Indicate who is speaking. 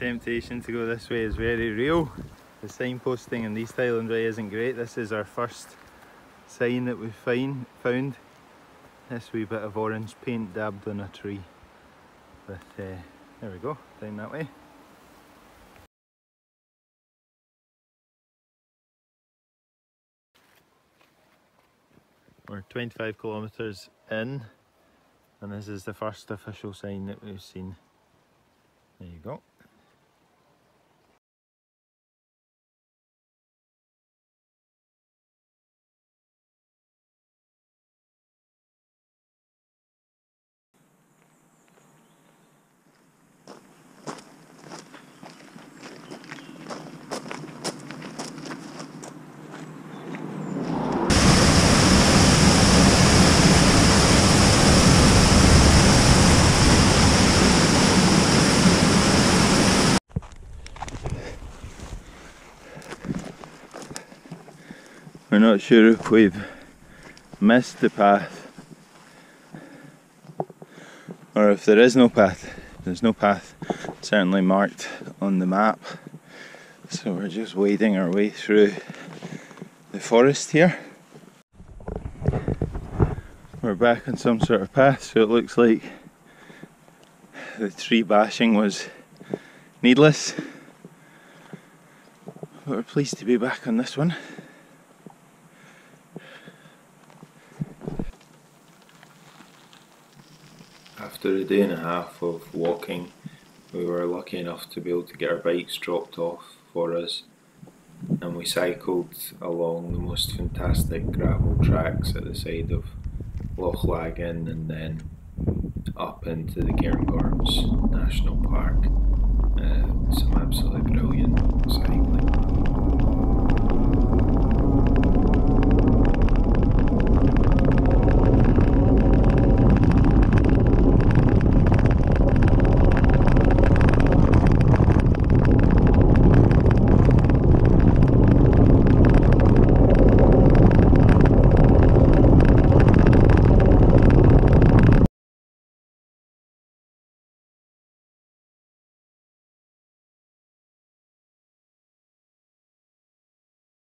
Speaker 1: temptation to go this way is very real. The signposting in East Highland Way isn't great. This is our first sign that we've find, found. This wee bit of orange paint dabbed on a tree. But uh, there we go, down that way. We're 25 kilometres in and this is the first official sign that we've seen. There you go. We're not sure if we've missed the path or if there is no path. There's no path certainly marked on the map. So we're just wading our way through the forest here. We're back on some sort of path, so it looks like the tree bashing was needless. But we're pleased to be back on this one. After a day and a half of walking, we were lucky enough to be able to get our bikes dropped off for us, and we cycled along the most fantastic gravel tracks at the side of Loch Laggan and then up into the Cairngorms National Park.